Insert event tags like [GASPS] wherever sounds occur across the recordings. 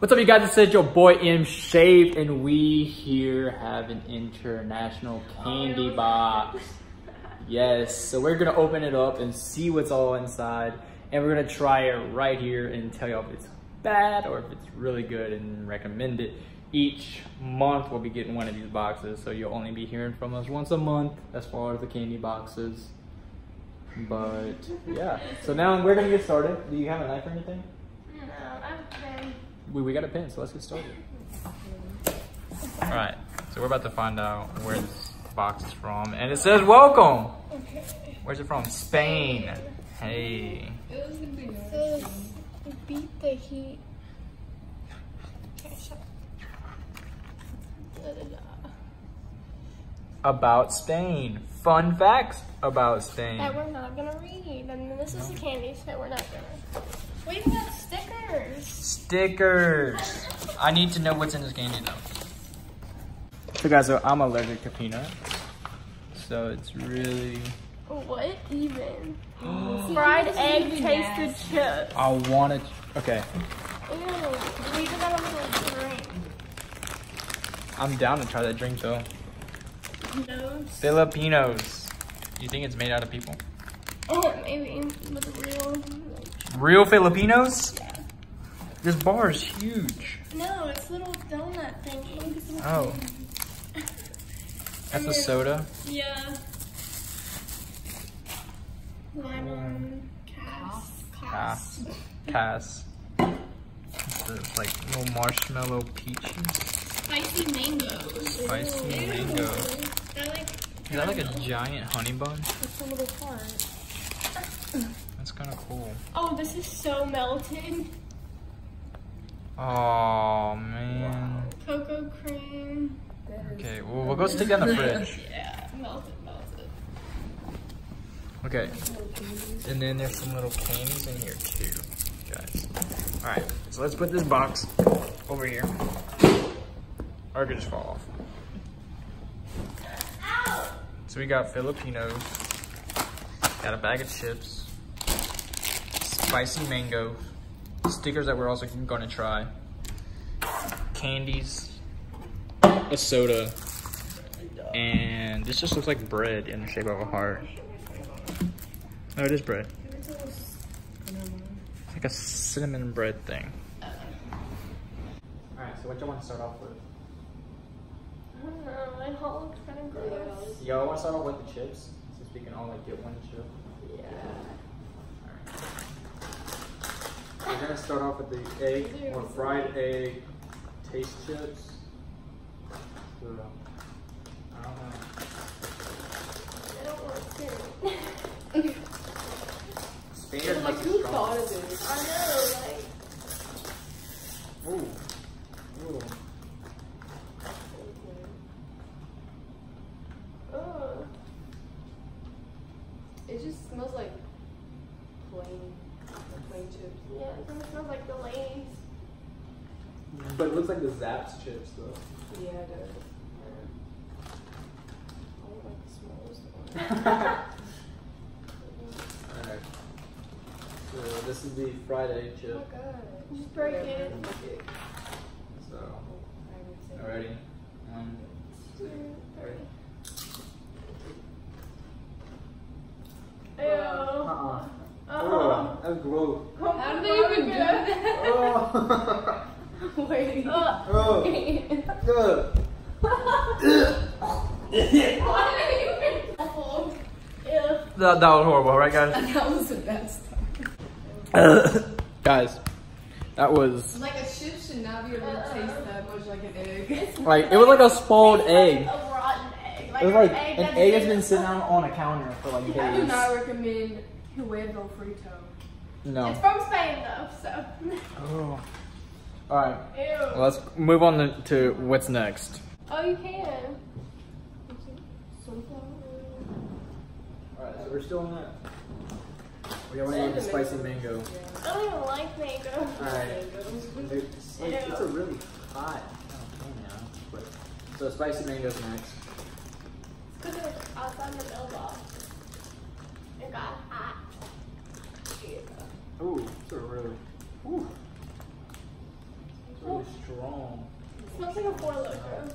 What's up, you guys? It's your boy M Shaved, and we here have an international candy box. Yes, so we're gonna open it up and see what's all inside, and we're gonna try it right here and tell y'all if it's bad or if it's really good and recommend it. Each month we'll be getting one of these boxes, so you'll only be hearing from us once a month as far as the candy boxes. But yeah, so now we're gonna get started. Do you have a knife or anything? No, I'm okay. We, we got a pin, so let's get started. All right, so we're about to find out where this box is from, and it says welcome. Where's it from? Spain. Hey. So, beat the heat. About Spain. Fun facts about Spain. That we're not gonna read, and this is a candy, so we're not gonna. We even got stickers. Stickers. I need to know what's in this candy though. So guys, so I'm allergic to peanuts. So it's really, What even? [GASPS] Fried egg tasted chips. I want it. Okay, Ew. We even got a little drink. I'm down to try that drink though. No. Filipinos. You think it's made out of people? Oh, maybe with real. Real Filipinos? This bar is huge. No, it's little donut thing. Oh. That's a soda. Yeah. Lemon, Kas. Kas. Kas. It's like little marshmallow peaches. Spicy mangoes. Spicy mango. Is that like a giant honey bun? it's a little heart. That's kind of cool. Oh, this is so melted. Oh man. Cocoa cream. Okay, well we'll go stick that in the fridge. Yeah, melted, melted. Okay. And then there's some little candies in here too, guys. All right, so let's put this box over here. Or it could just fall off. So we got Filipinos, got a bag of chips, spicy mango, stickers that we're also gonna try, candies, a soda, and this just looks like bread in the shape of a heart. Oh, it is bread. It's like a cinnamon bread thing. Alright, so what do you want to start off with? I don't know. It all looks kind of gross. Yo, I want to start off with the chips, since we can all like get one chip. Yeah. Alright. We're gonna start off with the egg or fried egg taste chips. So, I don't know. I don't want to. Spain Like, like who thought of this? I know, like. Ooh. Ooh. Ugh. It just smells like plain, like plain chips. Yeah, it kind of smells like the Lay's. But it looks like the Zapp's chips though. Yeah, it does. I don't like the smallest one. Alright. So this is the Friday egg Oh chip. god. Just break it. So, I already. One, Two, three. Ew. Uh-uh. Uh-huh. Oh. that's gross. How do they even do that? Oh. [LAUGHS] Wait. Ugh. oh. Good. Awful. Ew. That, that was horrible, right guys? [LAUGHS] That was the best. [LAUGHS] guys, that was Like a chip should not be able to taste that much like an egg. [LAUGHS] like it was like a spoiled egg. A rotten egg. It was like egg an egg has been- been sitting out on a counter for like I do days. not recommend huevo frito. No. It's from Spain though, so. Oh. All right. Ew. Well, let's move on to, to what's next. Oh, you can. All right, so we're still on that. We want to eat the spicy mango. I don't even like mango. All right. It's, like, it's a really hot kind now. But, so spicy mango's next. It's because it was outside the mailbox. It got hot. Ooh, it's a really. Ooh. Oh, strong. It smells like a Four Loko.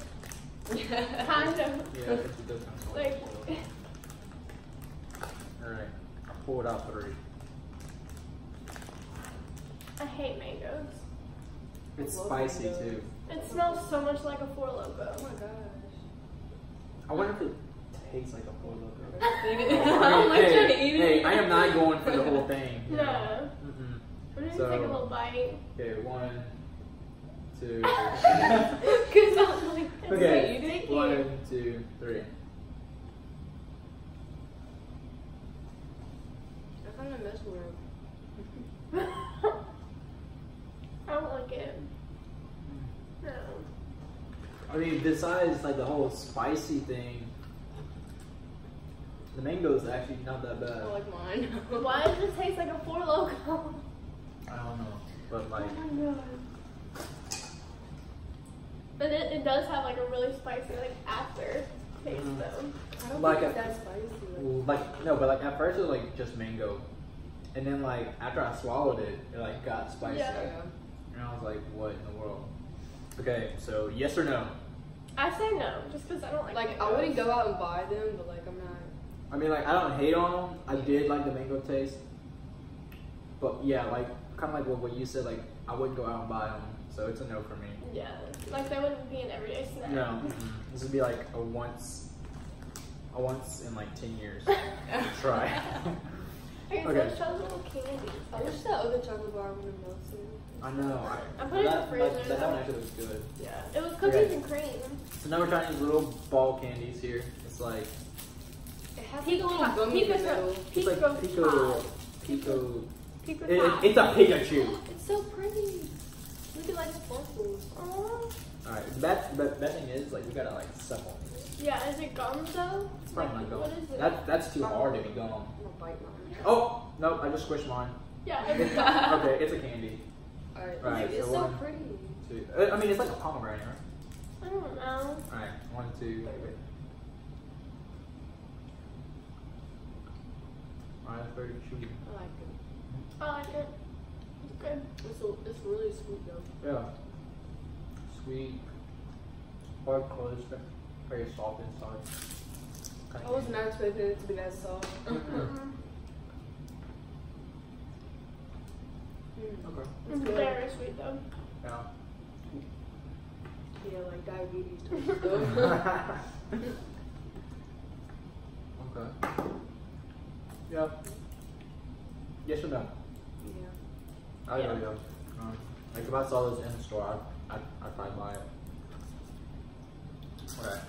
Yeah. Kind of. Yeah, it does kind of smell Like, like Alright, [LAUGHS] I pulled out three. I hate mangoes. It's spicy mangoes. too. It smells so much like a Four Loko. Oh my gosh. I wonder if it tastes like a Four Loko. [LAUGHS] I'm like hey, trying to eat hey. I am not going for the whole [LAUGHS] thing. you know. No. Mm-mm. We're gonna So- take a little bite. Okay, one, two. Cause I'm like, okay, one, two, three. I kind of mess with him. [LAUGHS] I don't like it. No. I mean, besides like the whole spicy thing, the mango is actually not that bad. I like mine. [LAUGHS] Why does it taste like a Four Loko? I don't know, but like, Oh my god. But it, it does have like a really spicy like after taste Mhm. though. I don't Like think a- it's that spicy. Like, like no, but like at first it was like just mango, and then like after I swallowed it, it like got spicy, Yeah. yeah. and I was like, what in the world? Okay, so yes or no? I say no, just because I don't like. Like, I wouldn't go out and buy them, but like, I'm not. I mean, like I don't hate on them. I did like the mango taste, but yeah, like kind of like what, what you said. Like I wouldn't go out and buy them, so it's a no for me. Yeah, like that wouldn't be an everyday snack. No, this would be like a once, a once in like ten years [LAUGHS] try. [LAUGHS] Okay, Okay. let's try the little candies. I wish that other chocolate bar would have melted. I know. I, I put it in the freezer, That, that one actually looks good. Yeah, it was cookies Okay. and cream. So now we're trying these little ball candies here. It's like It has like a Pico, little gummy in the Pico, middle. it's Pico, like pico, Pop. pico. Pico It, it- it's a Pikachu. It's so pretty. Look at like sparkles. Aw. All right. The bad, the bad thing is like we gotta like suck on it. Yeah, is it gum though? It's probably Like, not gum. is it? That that's too hard to be gum. I'm gonna bite mine. Oh no! I just squished mine. yeah, [LAUGHS] [LAUGHS] okay, it's it's a candy. Alright, Right, it's so so one- pretty. Two. uh, I mean, it's like a pomegranate, right? I don't know. All right. One, two. Wait. All right, that's very chewy. I like it. Mm-hmm. I like it. It's good. It's, a, it's really sweet though. Yeah. Sweet. Hard close. Very soft inside. Kinda I was not expecting it to be that soft. Mm-hmm. Mm-hmm. Okay. It's good. very sweet though. Yeah. Yeah, like diabetes type [LAUGHS] stuff. [LAUGHS] okay. Yep. Yes or no? yeah. I Yeah. gotta go. Like if I saw this in the store, I'd, I'd, I'd probably buy it. Alright.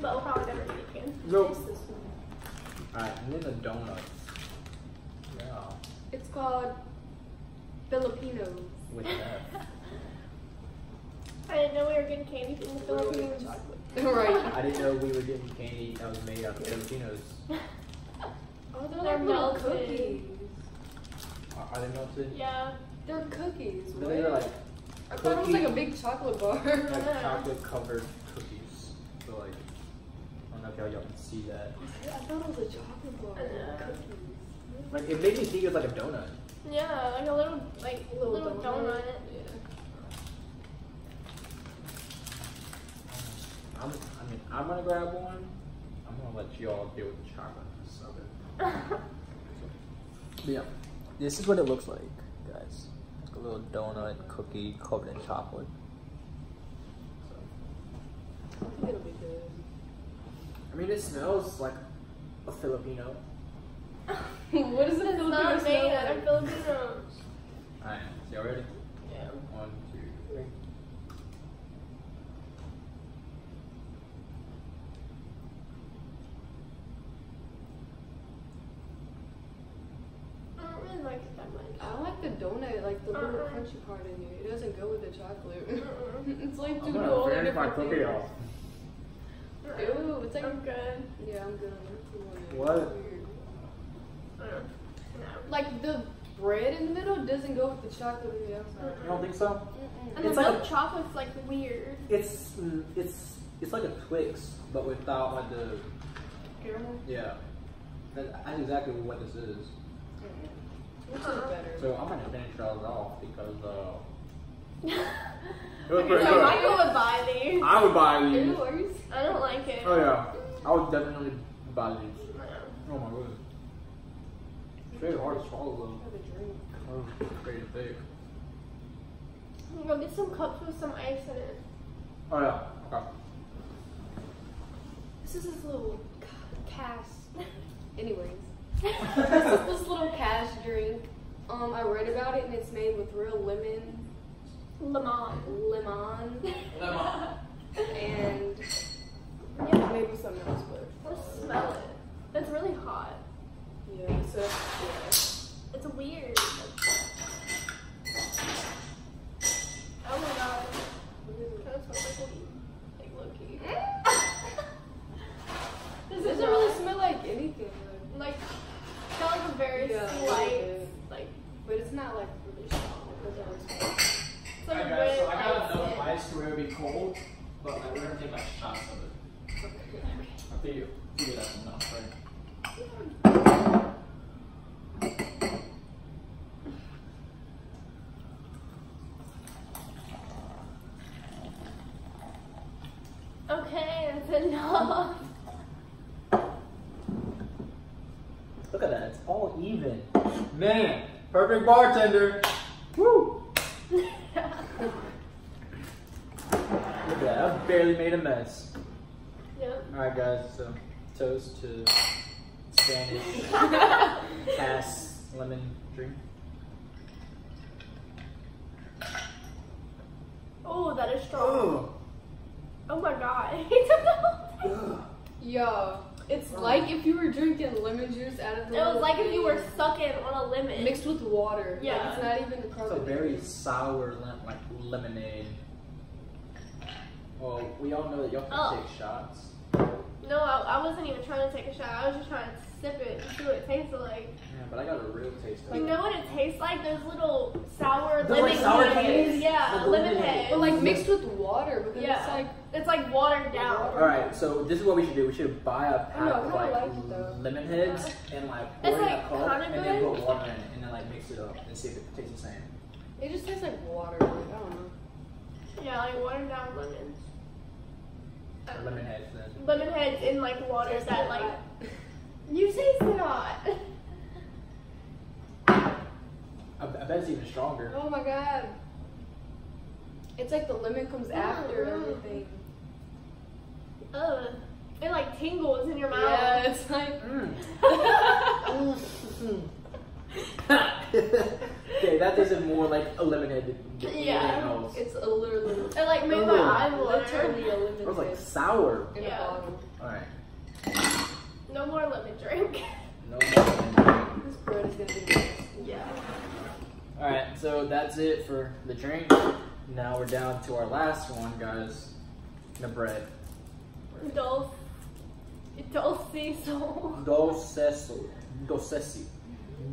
But we'll probably never eat it again. Nope. Taste this one. Alright, and then the donuts. Yeah. It's called Filipino. With that. [LAUGHS] I didn't know we were getting candy from the Really Philippines. chocolate. [LAUGHS] right. I didn't know we were getting candy that was made out of Filipinos. [LAUGHS] Oh, they're, They're like melted. cookies. Are, are they melted? Yeah. They're cookies. But they're what? like, I thought it was like a big chocolate bar. like chocolate covered cookies. So like, I don't know if y'all, y'all can see that. I thought it was a chocolate bar. Yeah. Cookies. Like it made me think it was like a donut. Yeah, like a little, like Little little, donut. donut. Yeah. I'm, I mean, I'm gonna grab one. I'm gonna let y'all deal with the chocolateness [LAUGHS] of it. But yeah, this is what it looks like, guys. Like a little donut cookie covered in chocolate. So, I think it'll be good. I mean, it smells like a Filipino. [LAUGHS] what is it? It's not made out of Filipinos. Alright, so y'all ready? Yeah. One, two, three. I don't really like it that much. I like the donut, like the little Uh-uh. crunchy part in it. It doesn't go with the chocolate. Mm-mm. Uh-uh. [LAUGHS] it's like I'm two gonna totally finish my different cookie things. off. Ew, it's like I'm good. yeah, I'm good. What? It's weird. No. Like the bread in the middle doesn't go with the chocolate in the outside. You don't think so? Mm-mm. And It's the like milk chocolate's like weird. It's mm, it's it's like a Twix, but without like the Caramel. yeah. That, that's exactly what this is. Which Uh-uh. is better? So I'm gonna finish y'all off because uh [LAUGHS] It was Okay, pretty so good. Michael would buy these. I would buy these. Ew, I don't like it. Oh yeah, I would definitely buy these. Oh my god. It's very hard to swallow have a drink? though. Oh, pretty thick. Go get some cups with some ice in it. Oh yeah. Okay. This is this little ca- cash. [LAUGHS] Anyways, [LAUGHS] this is this little cash drink. Um, I read about it and it's made with real lemon, Lemon. lemon, [LAUGHS] and Yeah. maybe something else, but Let's smell it. It's really hot. yeah. So yeah. It's weird. Oh my god. What is it? Kind of smells like weed. Like low key. It This is doesn't really smell like anything, though. like kind of like a very Yeah, a little slight, bit. like but it's not like really strong. It doesn't really smell. it's like Alright a guys, red so I got ice enough in. ice to where it would be cold, but like, we're gonna take like shots of it. I figure, figure that's enough, right? That's enough. Look at that, it's all even. Man, perfect bartender. Woo! Look at that, I barely made a mess. yep. Alright guys, so toast to Spanish [LAUGHS] Kas lemon drink. Oh, that is strong. Oh my god. He took the whole thing. Yeah, it's like if you were drinking lemon juice out of the. It was little like if you were sucking on a lemon. mixed with water. Yeah. like, it's not even the It's a very sour, lem- like lemonade. Well, we all know that y'all can Oh. take shots. No, I, I wasn't even trying to take a shot. I was just trying to sip it and see what it tasted like. Yeah, but I got a real taste of You it. know what it tastes like? Those little sour They're lemon like sour candies. candies? Yeah, Like lemon lemon heads. But like mixed with water because Yeah. it's like It's like watered down. Alright, so this is what we should do. We should buy a pack know, of kinda like, like it, lemon heads and like pour It's, it in like, a cup kinda and then put water in it and then like mix it up and see if it tastes the same. it just tastes like water. Like, I don't know. Yeah, like watered down lemons. Or lemon heads then. Lemon heads in like water Tastes that like like you tasted hot. I, I bet it's even stronger. Oh my god. It's like the lemon comes after Mm. everything. Ugh. It like tingles in your mouth. Yeah, it's like. Mm. [LAUGHS] [LAUGHS] [LAUGHS] okay, that tasted more like a lemonade than than Yeah. it's a literally, It like made Ugh. Oh. my eyes water. literally a lemon It was like sour. in Yeah. Alright. No more lemon drink. No more. [LAUGHS] lemon This bread is gonna be nasty. yeah. Alright, so that's it for the drink. Now we're down to our last one, guys. The bread. Dulce. Dulciso. Doceso. Docesi.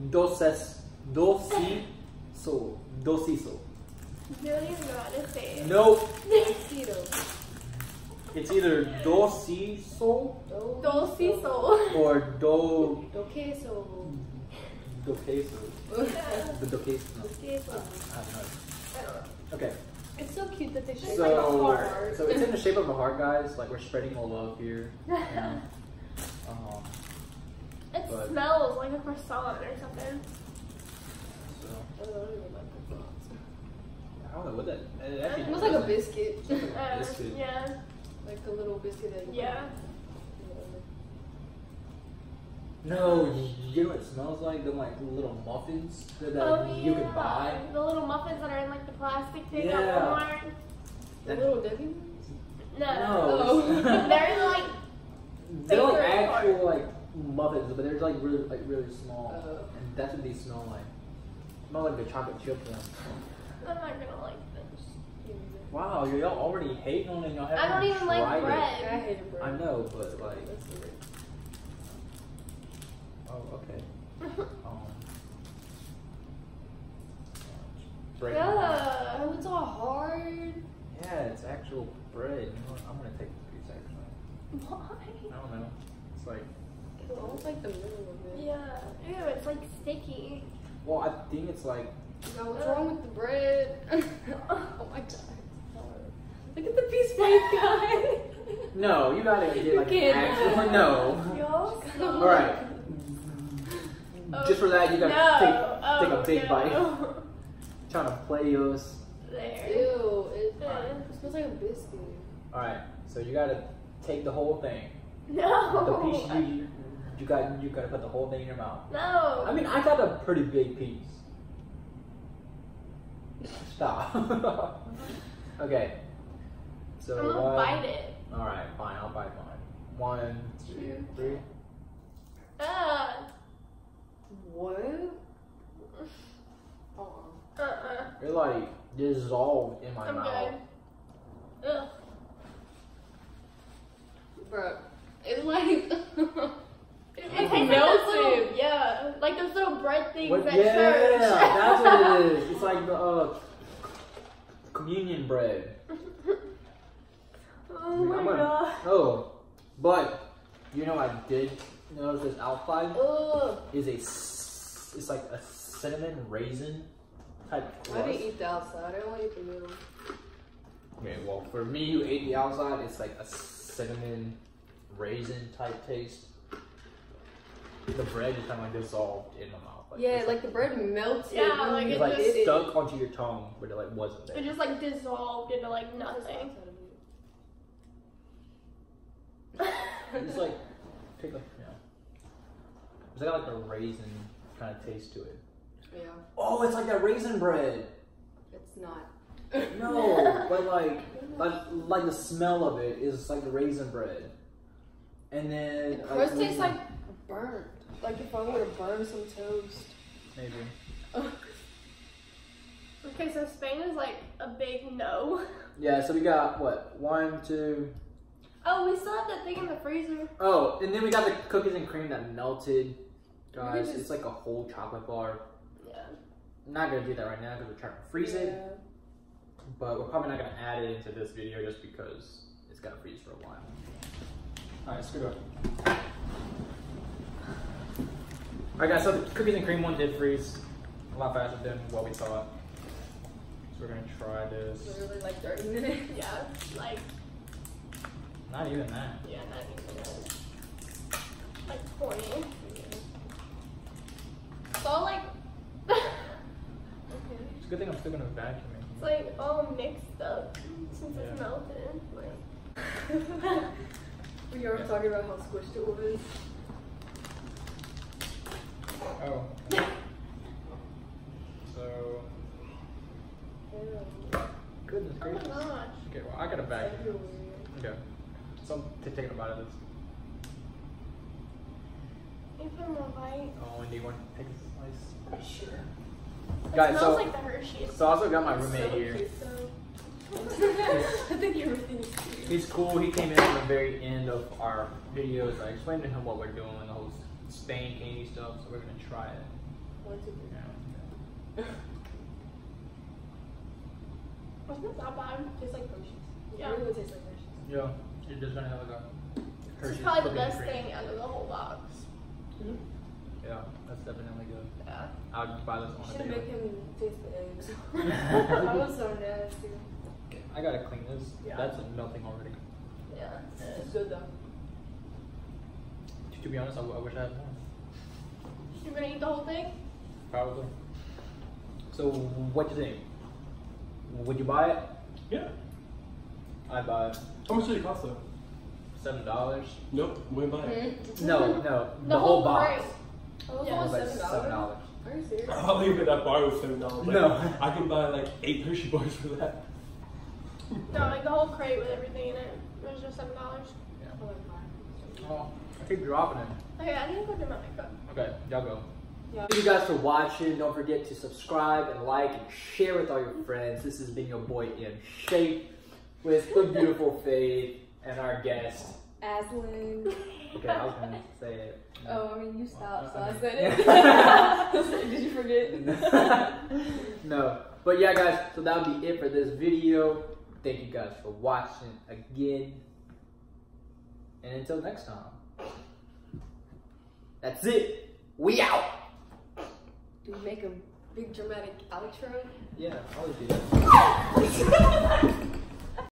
Doces. Dociso. Dociso. You don't even know how to say it. Nope. It's either dociso Do- Dulciso. or do Do queso. do queso. The [LAUGHS] do queso. No, Queso. I don't know. I don't know. Okay. It's so cute that they shape So, like a heart. so it's in the shape of a heart, guys. Like we're spreading the love here. [LAUGHS] Um, It smells like a croissant or something. So I don't like croissants. I don't know what that. It actually It smells like a biscuit. [LAUGHS] Uh, Biscuit. yeah. like a little biscuit that Yeah. No, you, you know what it smells like? Them like little muffins that, that oh, you yeah. can buy. The little muffins that are in like the plastic thing Yeah. at Walmart. The little Debbie No. No. Oh. [LAUGHS] They're like They're like actual like muffins, but they're like really like really small, Oh. and that's what these smell like. Smell like the chocolate chip one. I'm not gonna like this. Wow, y'all already hating on it. Y'all haven't I don't even like tried it. bread. I hate bread. I know, but like, That's weird. oh okay. [LAUGHS] Um, bread. Yeah. Oh, it's all hard. Yeah, it's actual bread. You know what? I'm gonna take a piece actually. Why? I don't know. It's like, It's almost like the middle of it. Yeah. Ew, it's like sticky. Well, I think it's like God, what's wrong with the bread? [LAUGHS] oh my god. Look at the piece plate [LAUGHS] guy. No, you gotta get like can't. actual. No. Yo, All right. Just for that, you gotta no. take oh, take a big no. bite. [LAUGHS] Trying to play us. There. Ew, it, Uh, it smells like a biscuit. All right. So you gotta take the whole thing. No. The piece you you got you gotta put the whole thing in your mouth. No. I mean, I got a pretty big piece. Stop. [LAUGHS] okay. So I'm gonna one- bite it. All right, fine. I'll bite mine. One, two, three. Uh. What? [LAUGHS] Uh-uh. Uh-uh. They're like dissolved in my I'm mouth. good. Ugh. Bro, it's like. It It's tastes like those little, yeah, like those little bread things What- at yeah, church. that's what it is. [LAUGHS] It's like the uh, communion bread. [LAUGHS] oh my I'm gonna- god. Oh, but you know I did notice this outside Ugh. is a it's like a cinnamon raisin type I didn't eat the outside. I only eat the middle. Okay, well for me who ate the outside, it's like a cinnamon raisin type taste. The bread is kind of like dissolved in the mouth. Like, Yeah, it's like the bread melted. Yeah, when like you it's it like just- did it. stuck onto your tongue, but it like wasn't there. It just like dissolved into like nothing. [LAUGHS] It's like take like you know, it's got like a raisin kind of taste to it. Yeah, Oh, it's like that raisin bread. it's not. No, [LAUGHS] but like, like, like the smell of it is like the raisin bread, and then The crust like, tastes like burnt. Like if I were to burn some toast. maybe. [LAUGHS] Okay, so Spain is like a big no. Yeah, so we got what one, two, Oh, we still have that thing in the freezer. oh, and then we got the cookies and cream that melted. Guys, just- it's like a whole chocolate bar. Yeah. I'm not gonna do that right now because we're trying to freeze it, Yeah. but we're probably not gonna add it into this video just because it's gotta freeze for a while. All right, screw it. All right, guys. So the cookies and cream one did freeze a lot faster than what we thought. So we're gonna try this. Literally like 30 minutes. [LAUGHS] Yeah, like, Not even that. yeah, not even that. Like 20. It's all like, okay. [LAUGHS] It's a good thing I'm still gonna vacuum It's like all mixed up since it's melted. Like, [LAUGHS] We were Yeah. talking about how squished it was. Oh. So goodness oh gracious. gosh. Okay, well I got a bag. Okay. So I'm taking a bite of this. More bite. Oh, and do you want to take a slice? Sure. It Guys, smells so like the Hershey's. so I also got my roommate so here. cute. [LAUGHS] [LAUGHS] I think everything is cute. He's cool. He came in at the very end of our videos. I explained to him what we're doing, the whole Spain candy stuff. So we're gonna try it. One, two, three. [LAUGHS] Yeah. It's not that bad. Tastes like Hershey's. Yeah. It really tastes like Hershey's. Yeah. You're just gonna have like a This Hershey's is probably the best cream. thing out of the whole box. Mm-hmm. Yeah, that's definitely good. Yeah. I would buy this You one. should a make him taste the eggs. [LAUGHS] [LAUGHS] that was so nasty. I gotta clean this. Yeah. That's melting already. Yeah. It's good though. To, to be honest, I, w- I wish I had more. You're gonna eat the whole thing? Probably. So, what do you think? Would you buy it? Yeah. I'd buy it. How much did it cost though? Seven dollars. Nope, wouldn't buy it. Hmm? No, no, the, The whole whole box. Oh, Yeah. was like seven dollars. Are you serious? I'll leave it that bar with seven dollars. No. I can buy like eight Hershey bars for that. No, like the whole crate with everything in it. It was just seven dollars. Oh, like mine. Oh, I keep dropping it. Okay, I need to go to my makeup. Okay, y'all go. Yeah. Thank you guys for watching. Don't forget to subscribe and like and share with all your friends. This has been your boy in Shape with the beautiful [LAUGHS] Faith and our guest. Aslan. Okay, I was gonna say it. Oh, I mean, you stopped, so I said it. [LAUGHS] Did you forget? [LAUGHS] no. But yeah, guys, so that would be it for this video. Thank you guys for watching again. And until next time, that's it. We out. Do we make a big dramatic outro? Yeah, I'll do that. [LAUGHS]